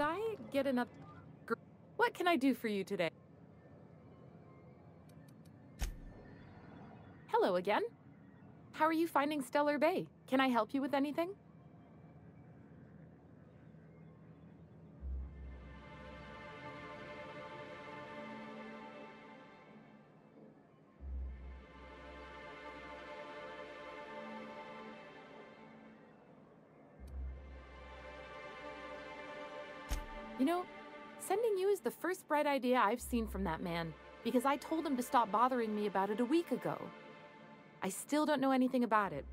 I get another? What can I do for you today? Hello again. How are you finding Stellar Bay? Can I help you with anything? Sending you is the first bright idea I've seen from that man, because I told him to stop bothering me about it a week ago. I still don't know anything about it,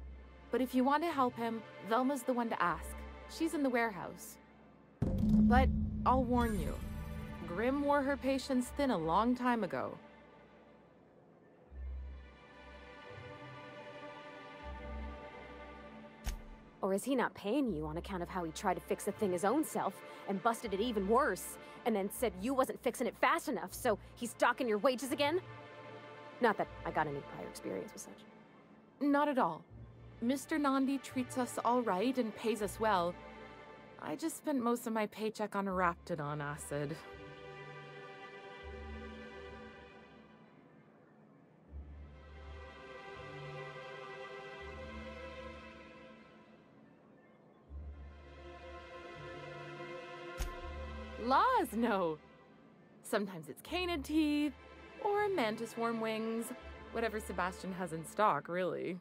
but if you want to help him, Velma's the one to ask. She's in the warehouse. But I'll warn you, Grim wore her patience thin a long time ago. Or is he not paying you on account of how he tried to fix the thing his own self and busted it even worse, and then said you wasn't fixing it fast enough, so he's docking your wages again? Not that I got any prior experience with such. Not at all. Mr. Nandi treats us all right and pays us well. I just spent most of my paycheck on Raptidon acid. Laws, no. Sometimes it's canid teeth, or mantis worm wings, whatever Sebastian has in stock, really.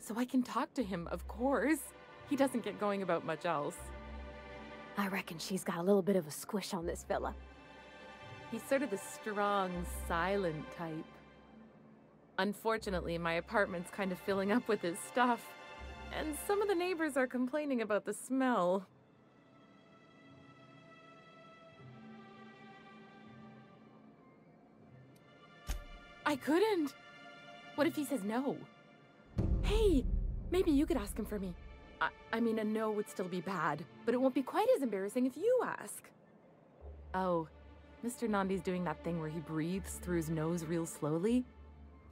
So I can talk to him, of course. He doesn't get going about much else. I reckon she's got a little bit of a squish on this fella. He's sort of the strong, silent type. Unfortunately, my apartment's kind of filling up with his stuff, and some of the neighbors are complaining about the smell. I couldn't. What if he says no? Hey, maybe you could ask him for me. I, I mean, a no would still be bad, but it won't be quite as embarrassing if you ask. Oh, Mr. Nandi's doing that thing where he breathes through his nose real slowly.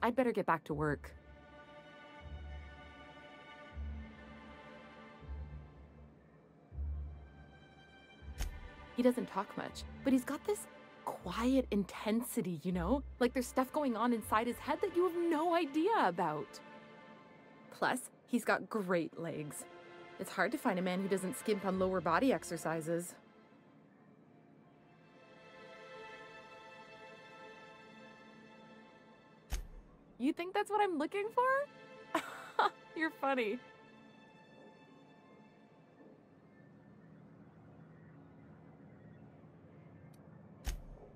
I'd better get back to work. He doesn't talk much, but he's got this quiet intensity, you know? Like there's stuff going on inside his head that you have no idea about. Plus, he's got great legs. It's hard to find a man who doesn't skimp on lower body exercises. You think that's what I'm looking for? You're funny.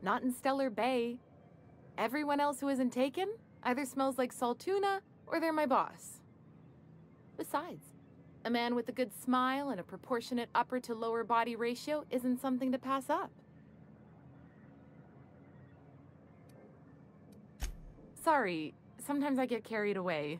Not in Stellar Bay. Everyone else who isn't taken either smells like Saltuna or they're my boss. Besides, a man with a good smile and a proportionate upper to lower body ratio isn't something to pass up. Sorry, sometimes I get carried away.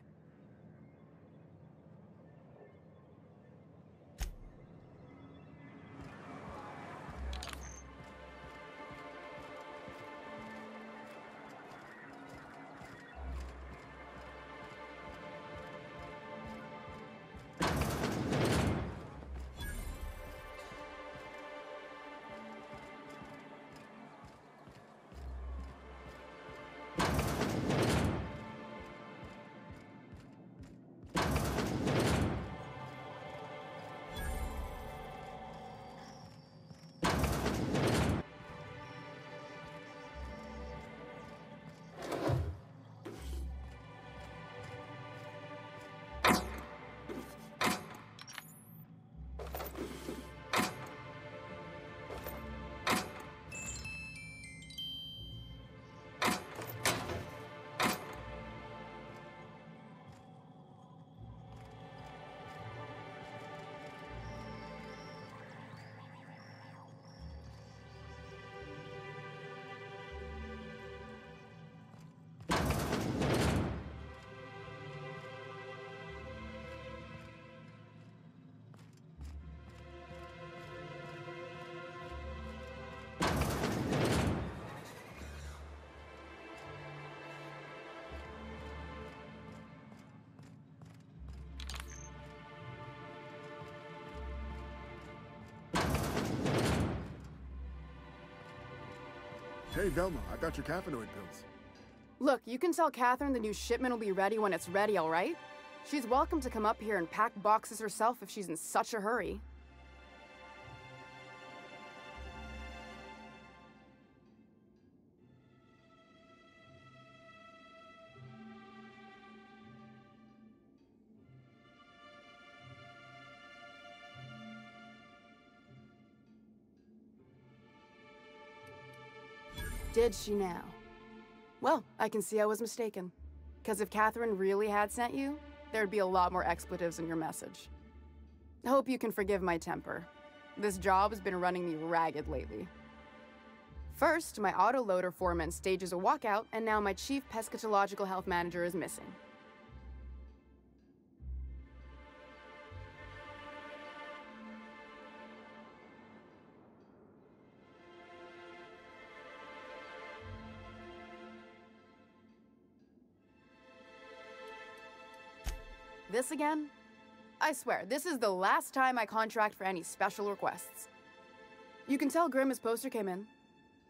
Hey, Velma, I got your caffeinoid pills. Look, you can tell Catherine the new shipment will be ready when it's ready, all right? She's welcome to come up here and pack boxes herself if she's in such a hurry. Did she now? Well, I can see I was mistaken. Because if Catherine really had sent you, there'd be a lot more expletives in your message. Hope you can forgive my temper. This job has been running me ragged lately. First, my autoloader foreman stages a walkout, and now my chief pescatological health manager is missing. This again? I swear, this is the last time I contract for any special requests. You can tell Grim his poster came in.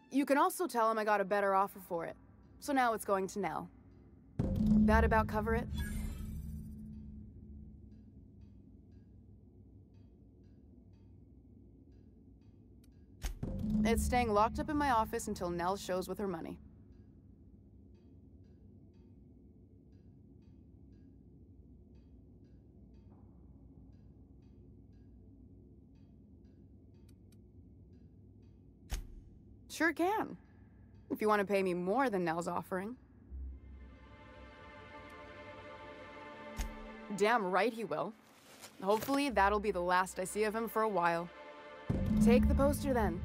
You can also tell him I got a better offer for it. So now it's going to Nell. That about cover it? It's staying locked up in my office until Nell shows with her money. Sure can. If you want to pay me more than Nell's offering. Damn right he will. Hopefully, that'll be the last I see of him for a while. Take the poster then.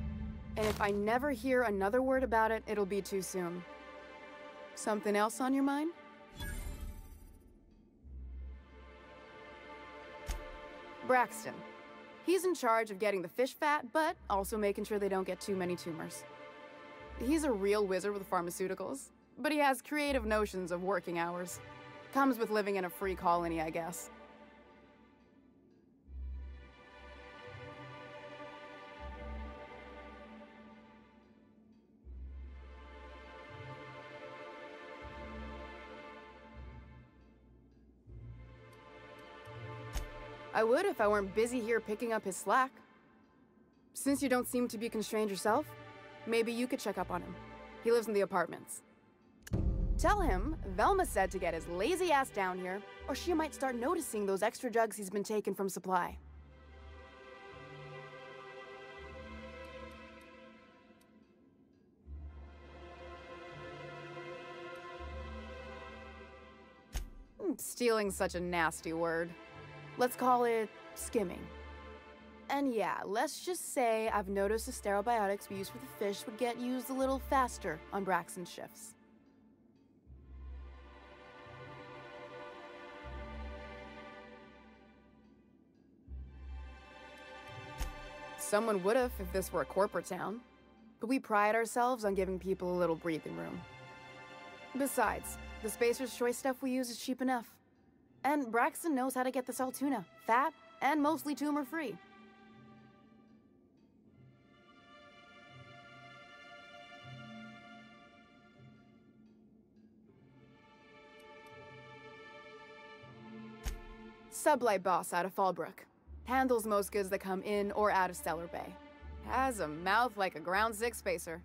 And if I never hear another word about it, it'll be too soon. Something else on your mind? Braxton. He's in charge of getting the fish fat, but also making sure they don't get too many tumors. He's a real wizard with pharmaceuticals, but he has creative notions of working hours. Comes with living in a free colony, I guess. I would if I weren't busy here picking up his slack. Since you don't seem to be constrained yourself, Maybe you could check up on him. He lives in the apartments. Tell him Velma said to get his lazy ass down here, or she might start noticing those extra drugs he's been taking from supply. Hmm, stealing's such a nasty word. Let's call it skimming. And yeah, let's just say I've noticed the sterile biotics we use for the fish would get used a little faster on Braxton's shifts. Someone would have if this were a corporate town. But we pride ourselves on giving people a little breathing room. Besides, the Spacer's Choice stuff we use is cheap enough. And Braxton knows how to get the Saltuna, fat and mostly tumor-free. Sublight boss out of Fallbrook. Handles most goods that come in or out of Stellar Bay. Has a mouth like a ground six spacer.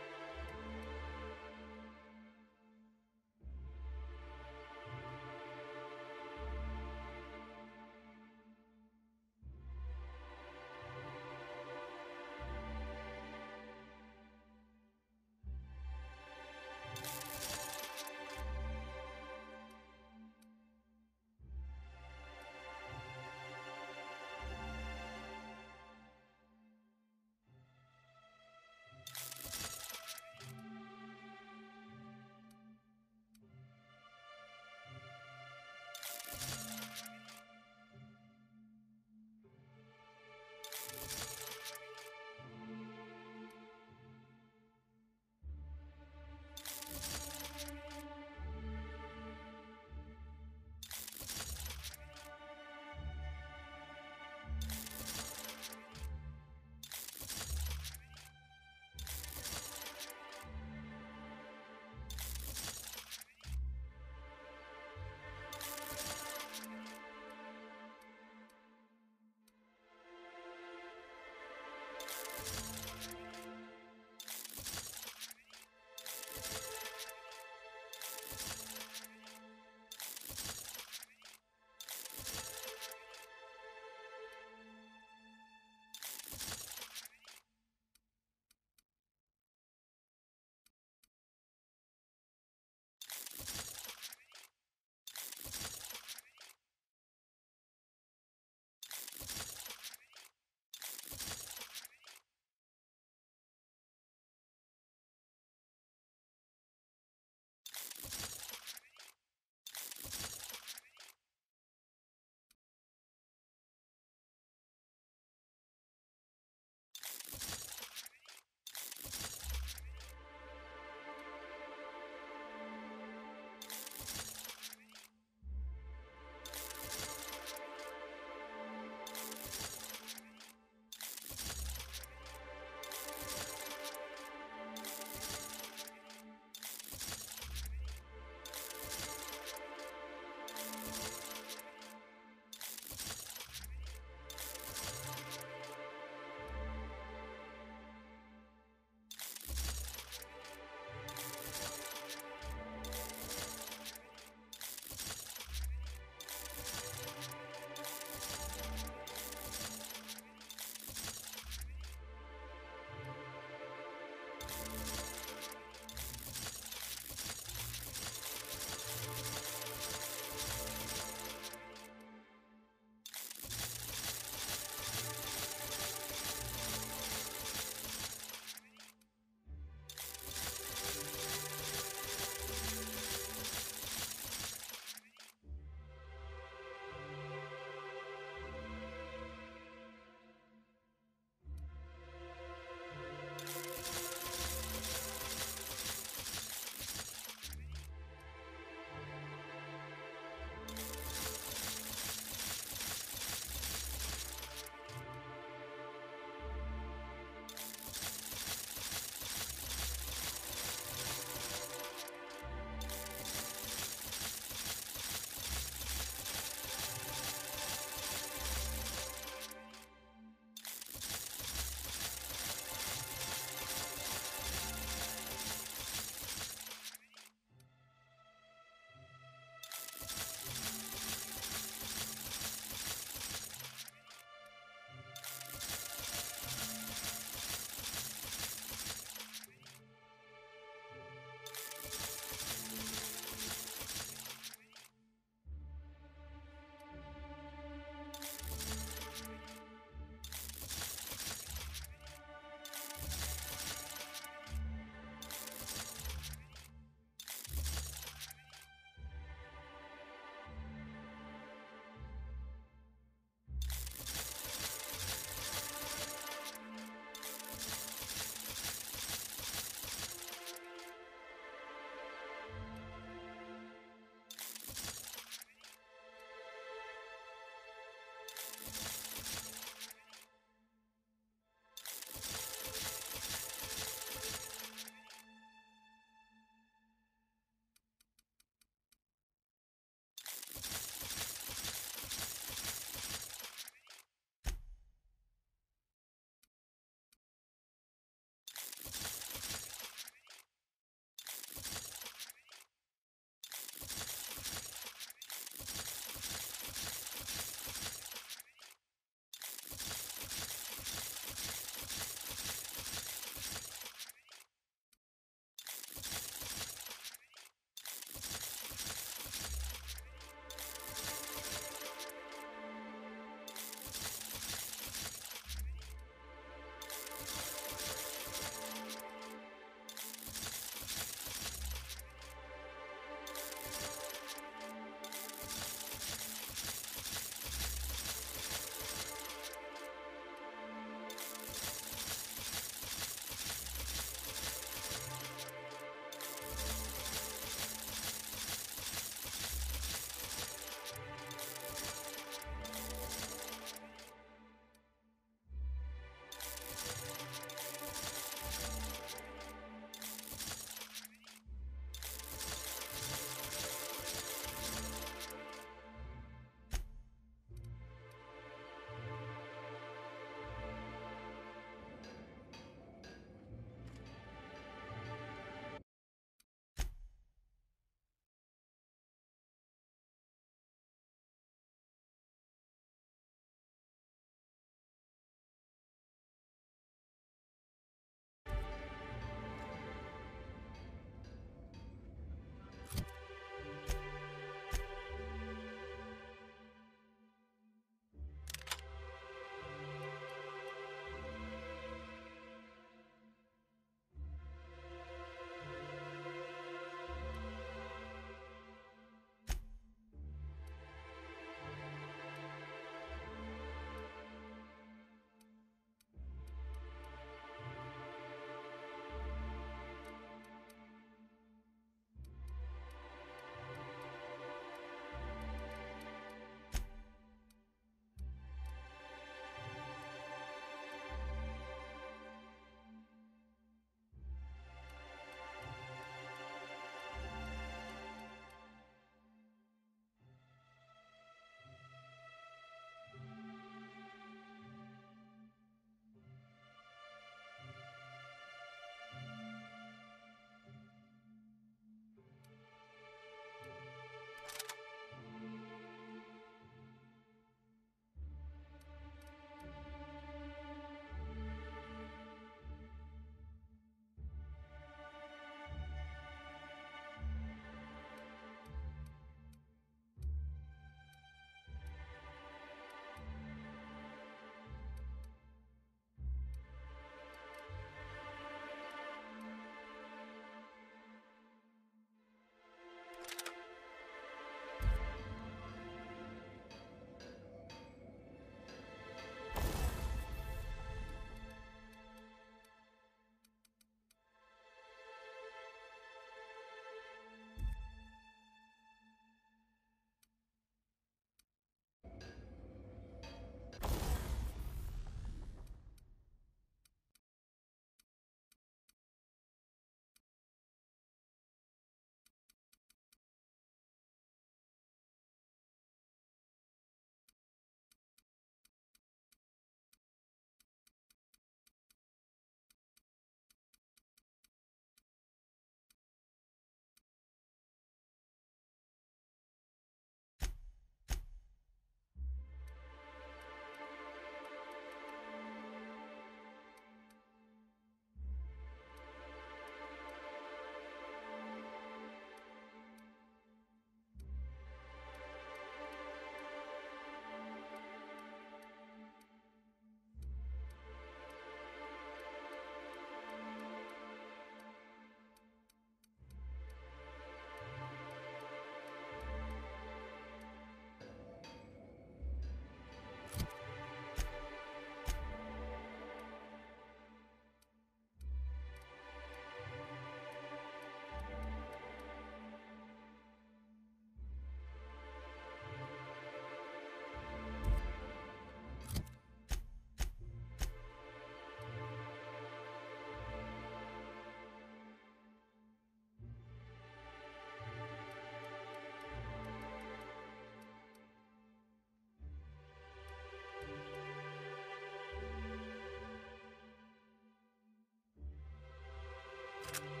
you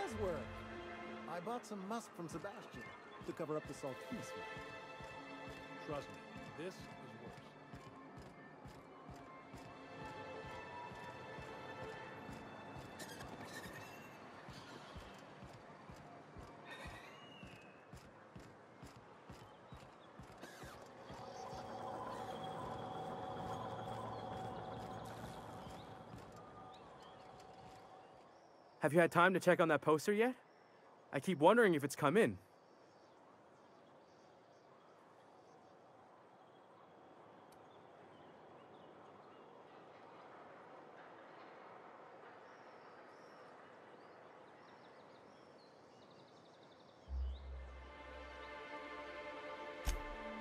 does work. I bought some musk from Sebastian to cover up the saltiness. Trust me, this Have you had time to check on that poster yet? I keep wondering if it's come in.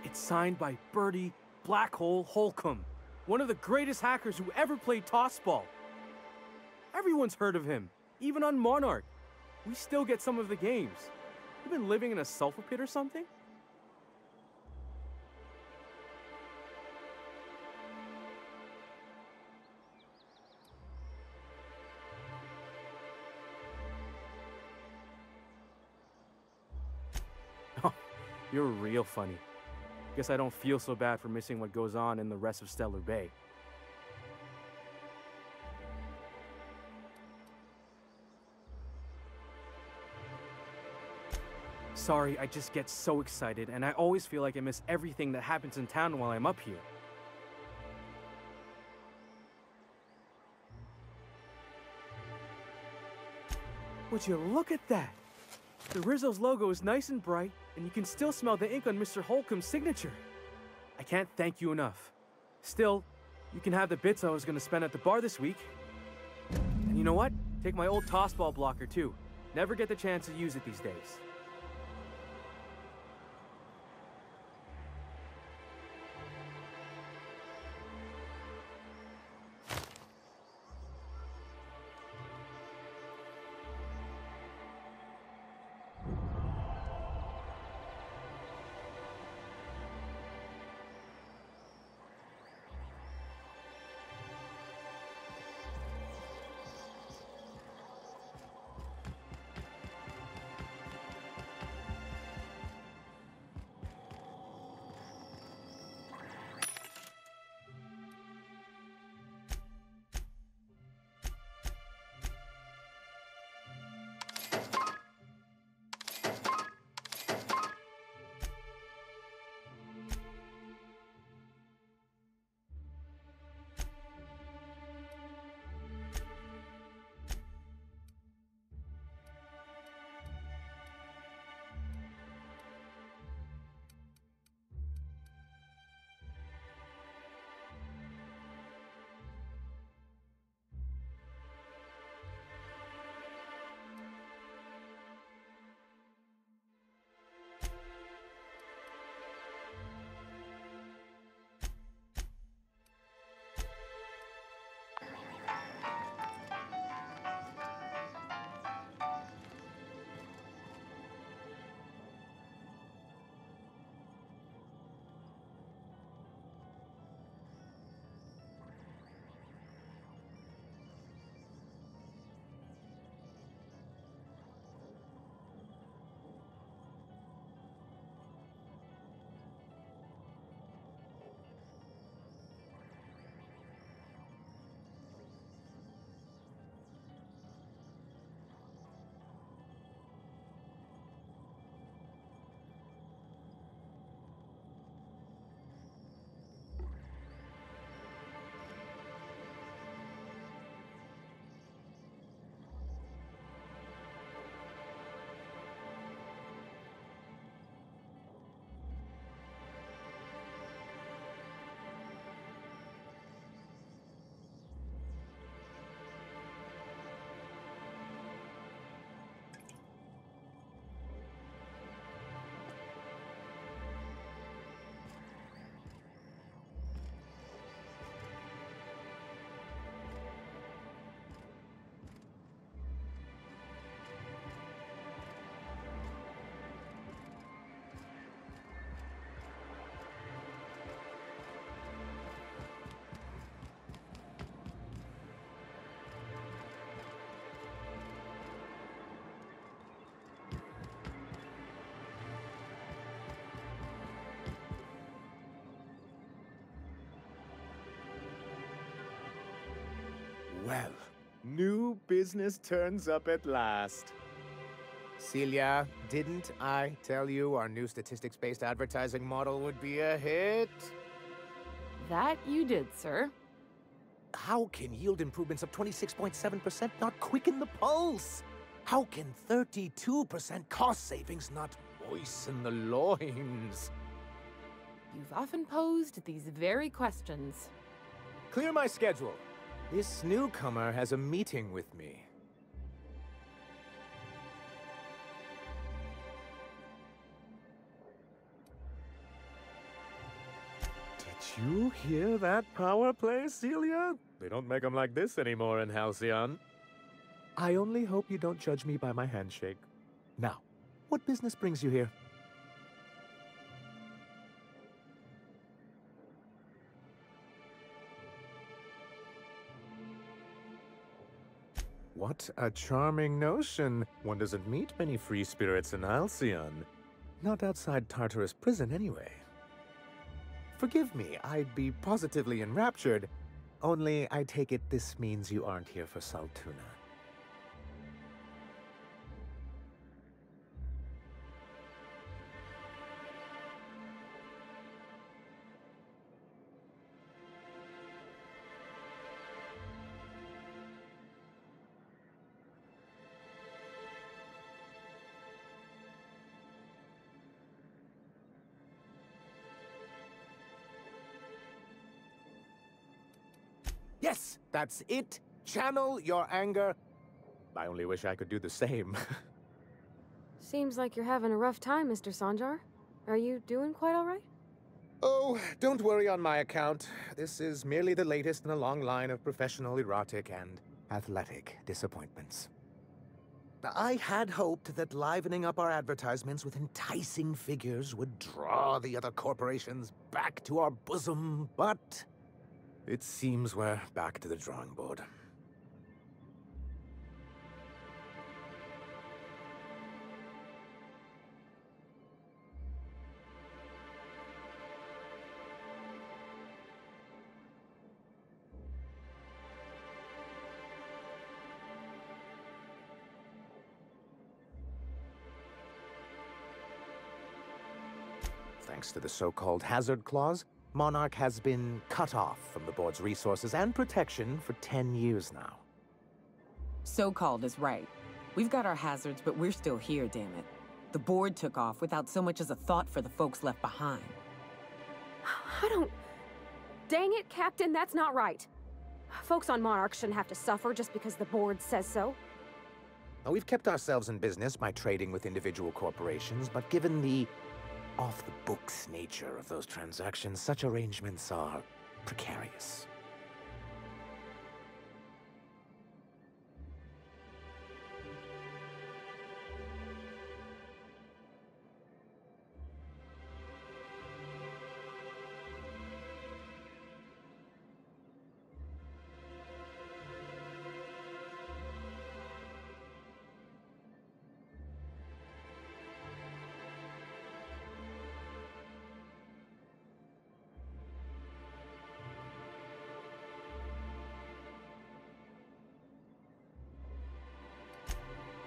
It's signed by Bertie Blackhole Holcomb, one of the greatest hackers who ever played tossball. Everyone's heard of him, even on Monarch. We still get some of the games. You've been living in a sulfur pit or something? Oh, you're real funny. Guess I don't feel so bad for missing what goes on in the rest of Stellar Bay. Sorry, I just get so excited, and I always feel like I miss everything that happens in town while I'm up here. Would you look at that? The Rizzo's logo is nice and bright, and you can still smell the ink on Mr. Holcomb's signature. I can't thank you enough. Still, you can have the bits I was gonna spend at the bar this week. And you know what? Take my old tossball blocker too. Never get the chance to use it these days. Well, new business turns up at last. Celia, didn't I tell you our new statistics-based advertising model would be a hit? That you did, sir. How can yield improvements of 26.7% not quicken the pulse? How can 32% cost savings not moisten the loins? You've often posed these very questions. Clear my schedule. This newcomer has a meeting with me. Did you hear that power play, Celia? They don't make them like this anymore in Halcyon. I only hope you don't judge me by my handshake. Now, what business brings you here? What a charming notion. One doesn't meet many free spirits in Halcyon. Not outside Tartarus prison, anyway. Forgive me, I'd be positively enraptured. Only I take it this means you aren't here for Saltuna. That's it. Channel your anger. I only wish I could do the same. Seems like you're having a rough time, Mr. Sanjar. Are you doing quite all right? oh, don't worry on my account. This is merely the latest in a long line of professional erotic and athletic disappointments. I had hoped that livening up our advertisements with enticing figures would draw the other corporations back to our bosom, but it seems we're back to the drawing board. Thanks to the so-called hazard clause, Monarch has been cut off from the board's resources and protection for 10 years now. So-called is right. We've got our hazards, but we're still here, damn it. The board took off without so much as a thought for the folks left behind. I don't... Dang it, Captain, that's not right. Folks on Monarch shouldn't have to suffer just because the board says so. Now, we've kept ourselves in business by trading with individual corporations, but given the off-the-books nature of those transactions, such arrangements are precarious.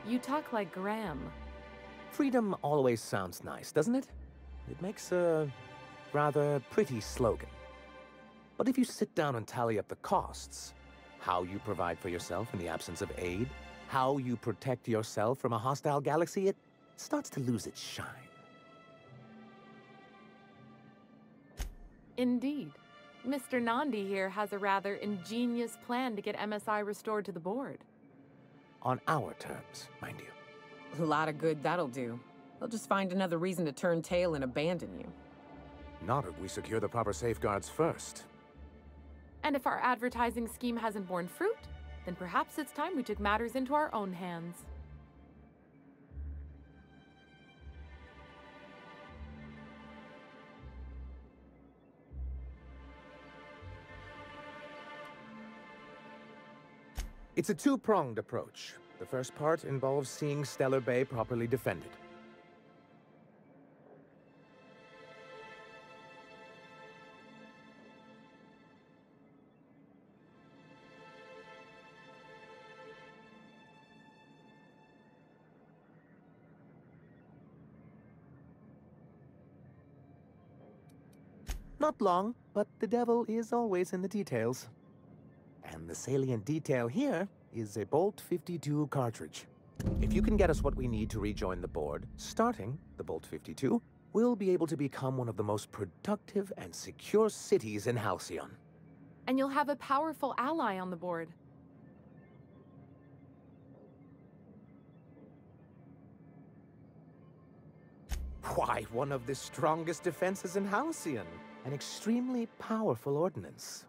You talk like Graham. Freedom always sounds nice, doesn't it? It makes a rather pretty slogan. But if you sit down and tally up the costs, how you provide for yourself in the absence of aid, how you protect yourself from a hostile galaxy, it starts to lose its shine. Indeed. Mr. Nandi here has a rather ingenious plan to get MSI restored to the board. On our terms, mind you. A lot of good that'll do. They'll just find another reason to turn tail and abandon you. Not if we secure the proper safeguards first. And if our advertising scheme hasn't borne fruit, then perhaps it's time we took matters into our own hands. It's a two-pronged approach. The first part involves seeing Stellar Bay properly defended. Not long, but the devil is always in the details. And the salient detail here is a Bolt 52 cartridge. If you can get us what we need to rejoin the board, starting the Bolt 52, we'll be able to become one of the most productive and secure cities in Halcyon. And you'll have a powerful ally on the board. Why, one of the strongest defenses in Halcyon. An extremely powerful ordnance.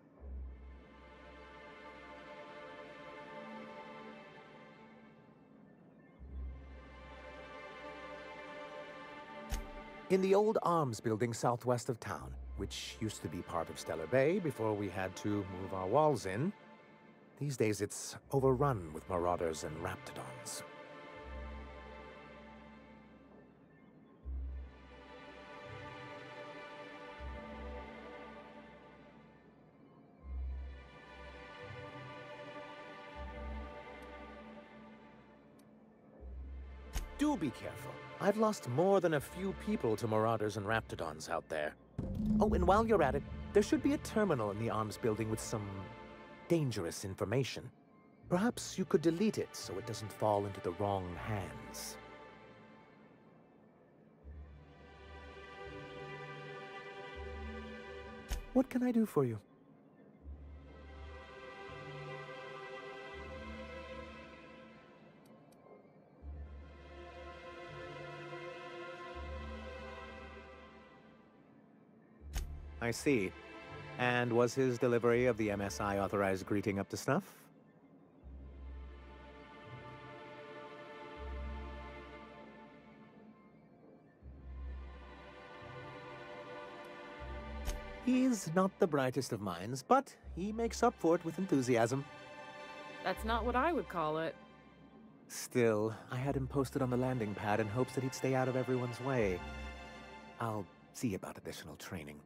In the old arms building southwest of town, which used to be part of Stellar Bay before we had to move our walls in, these days it's overrun with marauders and raptidons. Do be careful. I've lost more than a few people to marauders and raptidons out there. Oh, and while you're at it, there should be a terminal in the arms building with some dangerous information. Perhaps you could delete it so it doesn't fall into the wrong hands. What can I do for you? I see. And was his delivery of the MSI authorized greeting up to snuff? He's not the brightest of minds, but he makes up for it with enthusiasm. That's not what I would call it. Still, I had him posted on the landing pad in hopes that he'd stay out of everyone's way. I'll see about additional training.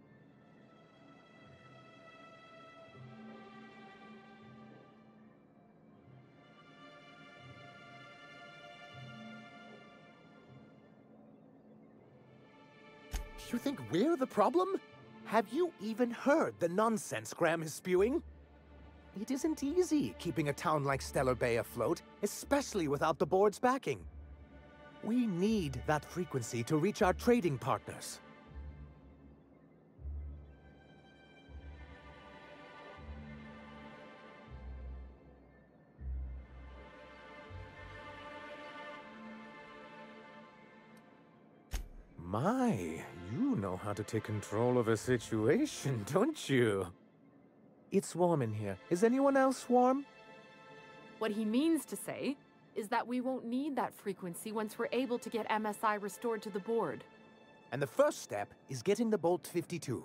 You think we're the problem? Have you even heard the nonsense Graham is spewing? It isn't easy keeping a town like Stellar Bay afloat, especially without the board's backing. We need that frequency to reach our trading partners. My, you know how to take control of a situation, don't you? It's warm in here. Is anyone else warm? What he means to say is that we won't need that frequency once we're able to get MSI restored to the board. And the first step is getting the Bolt 52.